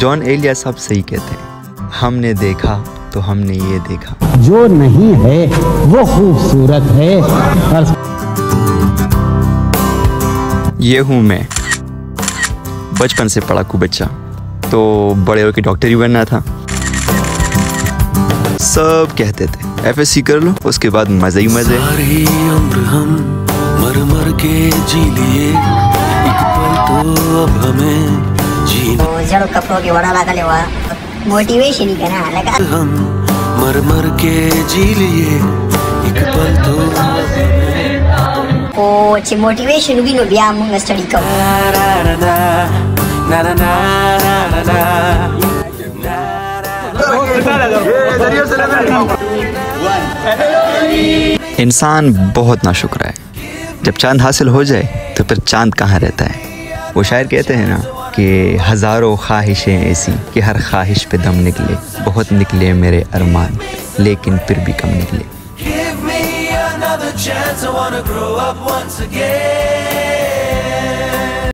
John Elia साहब सही कहते हैं हमने देखा तो हमने ये देखा। जो नहीं है वो खूबसूरत है। और ये हूँ मैं। बचपन से पढ़ाकू बच्चा तो बड़े होकर डॉक्टर ही बनना था। सब कहते थे एफएससी कर लो उसके बाद मज़े ही मज़े उम्र हम मर मर के जी लिए। एक पल तो अब हमें जड़ कपड़ों के बड़ा लागल हुआ मोटिवेशन ही करा लगा। हम मर मर के जी लिए एक पल तो हमें कोच मोटिवेशन भी नो बिया मुंग स्टडी कर। इंसान बहुत नाशुक्र है। जब चाँद हासिल हो जाए तो फिर चाँद कहाँ रहता है? वो शायर कहते हैं ना कि हज़ारों ख्वाहिशें ऐसी कि हर ख्वाहिश पे दम निकले, बहुत निकले मेरे अरमान, लेकिन फिर भी कम निकले।